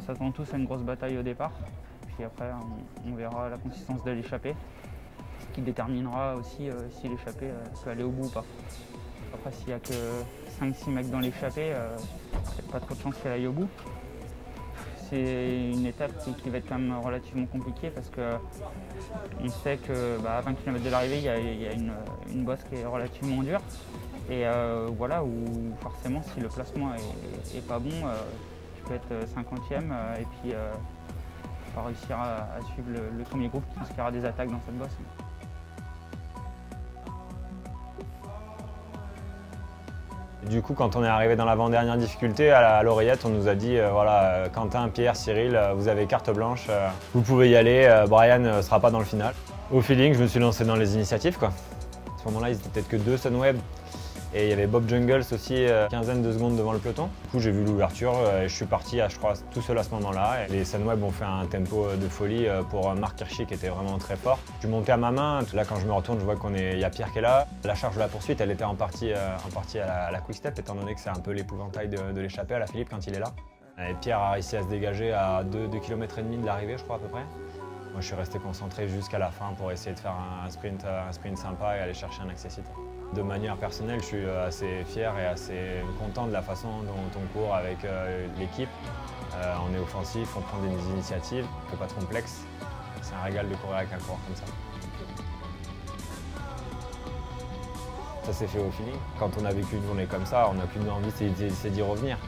s'attend tous à une grosse bataille au départ. Puis après, on, verra la consistance de l'échappée, ce qui déterminera aussi euh, si l'échappée euh, peut aller au bout ou pas. Après, s'il n'y a que 5-6 mecs dans l'échappée, il n'y a pas trop de chance qu'elle aille au bout. C'est une étape qui, va être quand même relativement compliquée parce qu'on sait que bah, à 20 km de l'arrivée, il y a, une, bosse qui est relativement dure. Et voilà, où forcément, si le placement est, pas bon, peut être 50e euh, et puis euh, pas réussir à, suivre le, premier groupe qui risquera des attaques dans cette bosse. Du coup, quand on est arrivé dans l'avant-dernière difficulté, à l'oreillette, on nous a dit euh, voilà, Quentin, Pierre, Cyril, vous avez carte blanche, vous pouvez y aller, Brian ne sera pas dans le final. Au feeling, je me suis lancé dans les initiatives. Quoi. À ce moment-là, ils étaient peut-être que deux Sunweb et il y avait Bob Jungles aussi, euh, quinzaine de secondes devant le peloton. Du coup, j'ai vu l'ouverture euh, et je suis parti, je crois, tout seul à ce moment-là. Les Sunweb ont fait un tempo euh, de folie pour Marc Hirschi qui était vraiment très fort. Je suis monté à ma main. Là, quand je me retourne, je vois qu'il y a Pierre qui est là. La charge de la poursuite, elle était en partie, à, la, step, étant donné que c'est un peu l'épouvantail de, de l'échappée à la Philippe quand il est là. Pierre a réussi à se dégager à 2 km et demi de l'arrivée, je crois, à peu près. Moi, je suis resté concentré jusqu'à la fin pour essayer de faire un sprint, un sprint sympa et aller chercher un accessible. De manière personnelle, je suis assez fier et assez content de la façon dont on court avec euh, l'équipe. Euh, on est offensif, on prend des initiatives, c'est pas trop complexe. C'est un régal de courir avec un coureur comme ça. Ça s'est fait au feeling. Quand on a vécu une journée comme ça, on n'a qu'une envie, c'est d'y revenir.